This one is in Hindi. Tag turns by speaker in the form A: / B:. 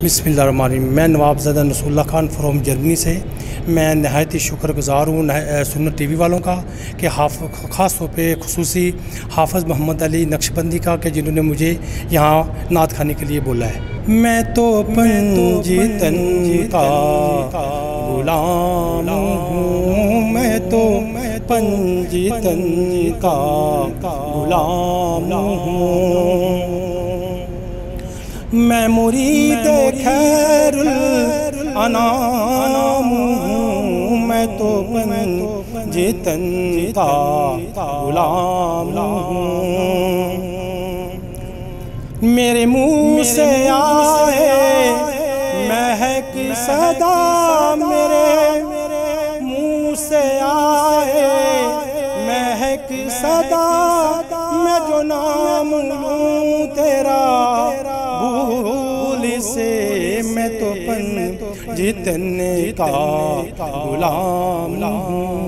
A: बिस्मिल्लाह मैं नवाबज़दा नसुल्ला खान फ्रॉम जर्मनी से। मैं नहायत ही शुक्रगुज़ार हूँ सुन्नत टी वी वालों का कि हाफ़ ख़ास तौर पर खसूसी हाफज मोहम्मद अली नक्शबंदी का कि जिन्होंने मुझे यहाँ नात खाने के लिए बोला है। मैं तो पंजीतन का गुलाम हूँ। मैं तो पंजीतन का गुलाम हूँ। मैं मुरीद खैरुल अनाम हूँ मैं तो पंजीतन का गुलाम हूँ। मेरे मुँह से आए महक सदा मेरे मुँह से आए महक सदा मैं जो नाम लूँ तेरा भूल से मैं तो पन जितने का गुलाम हूँ।